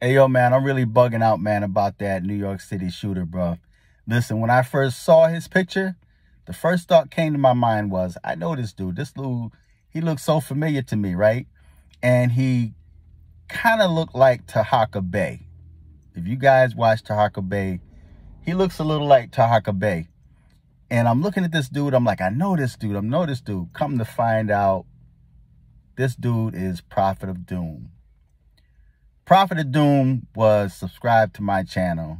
Hey, yo, man, I'm really bugging out, man, about that New York City shooter, bro. Listen, when I first saw his picture, the first thought came to my mind was, I know this dude. This dude, he looks so familiar to me, right? And he kind of looked like Tahaka Bay. If you guys watch Tahaka Bay, he looks a little like Tahaka Bay. And I'm looking at this dude. I'm like, I know this dude. I know this dude. Come to find out, this dude is Prophet of Doom. Prophet of Doom was subscribed to my channel.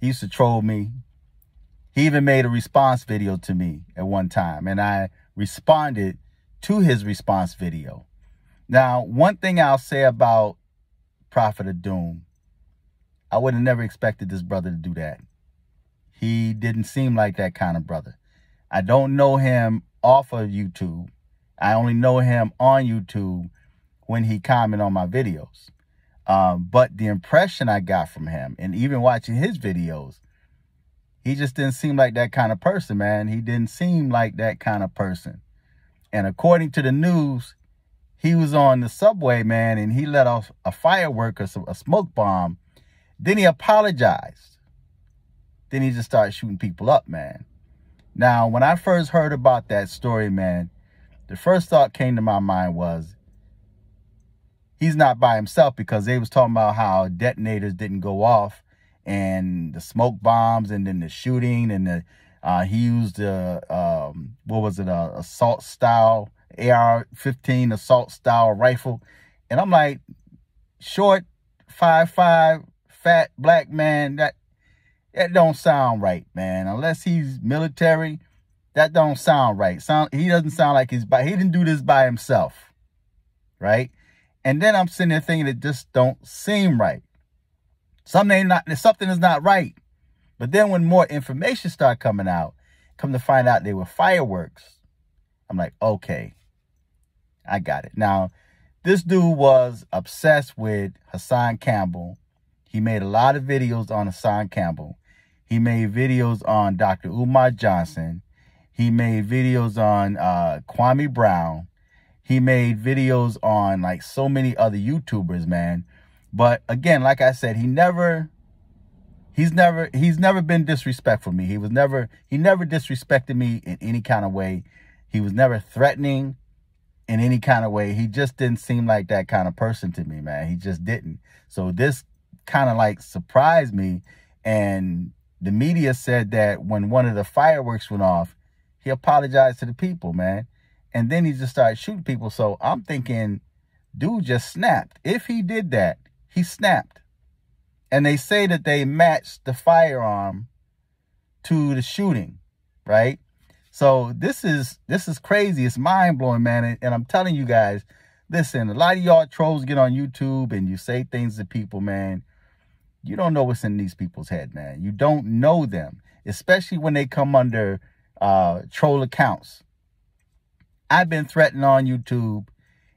He used to troll me. He even made a response video to me at one time, and I responded to his response video. Now, one thing I'll say about Prophet of Doom, I would have never expected this brother to do that. He didn't seem like that kind of brother. I don't know him off of YouTube. I only know him on YouTube when he comment on my videos. Um, but the impression I got from him and even watching his videos, he just didn't seem like that kind of person, man. He didn't seem like that kind of person. And according to the news, he was on the subway, man, and he let off a firework or a smoke bomb. Then he apologized. Then he just started shooting people up, man. Now, when I first heard about that story, man, the first thought came to my mind was he's not by himself because they was talking about how detonators didn't go off and the smoke bombs and then the shooting and the uh, he used the um, what was it a assault style AR-15 assault style rifle and I'm like short five five fat black man that that don't sound right man unless he's military that don't sound right. Sound he doesn't sound like he's by he didn't do this by himself. Right? And then I'm sitting there thinking it just don't seem right. Something not something is not right. But then when more information start coming out, come to find out they were fireworks. I'm like, okay, I got it. Now, this dude was obsessed with Hassan Campbell. He made a lot of videos on Hassan Campbell. He made videos on Dr. Umar Johnson. He made videos on uh, Kwame Brown. He made videos on like so many other YouTubers, man. But again, like I said, he never, he's never, he's never been disrespectful to me. He was never, he never disrespected me in any kind of way. He was never threatening in any kind of way. He just didn't seem like that kind of person to me, man. He just didn't. So this kind of like surprised me. And the media said that when one of the fireworks went off, he apologized to the people, man. And then he just started shooting people. So I'm thinking, dude just snapped. If he did that, he snapped. And they say that they matched the firearm to the shooting, right? So this is this is crazy. It's mind blowing, man. And, I'm telling you guys, listen, a lot of y'all trolls get on YouTube and you say things to people, man. You don't know what's in these people's head, man. You don't know them, especially when they come under uh, troll accounts. I've been threatened on YouTube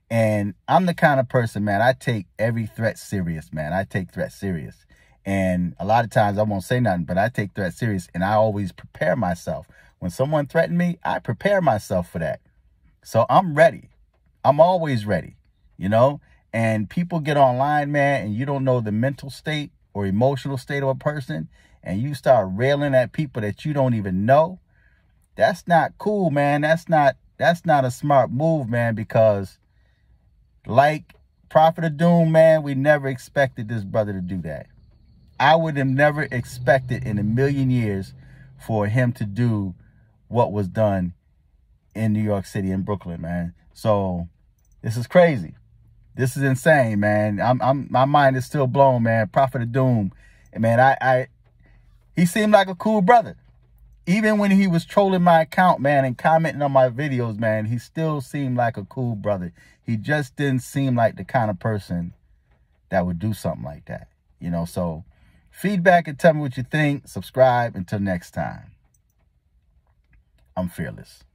and I'm the kind of person, man, I take every threat serious, man. I take threats serious. And a lot of times I won't say nothing, but I take threats serious and I always prepare myself. When someone threatened me, I prepare myself for that. So I'm ready. I'm always ready, you know? And people get online, man, and you don't know the mental state or emotional state of a person, and you start railing at people that you don't even know that's not cool, man. That's not that's not a smart move, man, because like Prophet of Doom, man, we never expected this brother to do that. I would have never expected in a million years for him to do what was done in New York City and Brooklyn, man. So this is crazy. This is insane, man. I'm I'm my mind is still blown, man. Prophet of Doom. And man, I I he seemed like a cool brother even when he was trolling my account, man, and commenting on my videos, man, he still seemed like a cool brother. He just didn't seem like the kind of person that would do something like that, you know? So feedback and tell me what you think. Subscribe. Until next time, I'm fearless.